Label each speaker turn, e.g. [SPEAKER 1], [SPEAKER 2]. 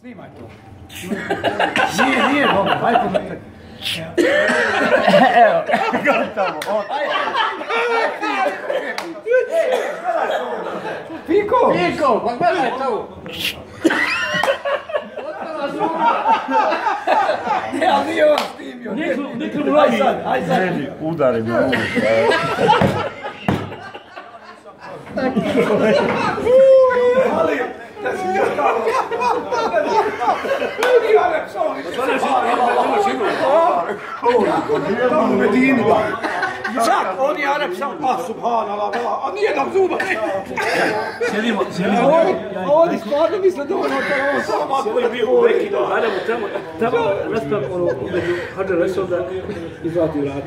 [SPEAKER 1] Snimaj to. Nije, nije dobro, ajde me. Evo, gotovo. Piko!
[SPEAKER 2] Piko, pa gledaj to.
[SPEAKER 1] Ne, ali nije on snimio.
[SPEAKER 2] Niklu- mu
[SPEAKER 1] Aj sad, aj sad.
[SPEAKER 3] Meni udari u
[SPEAKER 1] Ali, Tamo u Medini. Čak, on je Arab sam, pa subhanallah, a nije nam zuba.
[SPEAKER 2] Sjedimo, sjedimo.
[SPEAKER 1] Oni stvarno misle da ono to on samo
[SPEAKER 2] On je bio u Mekki, do Haramu, tamo, tamo rasprav ono, među Hadžar Vesoda i Zlatni vrata.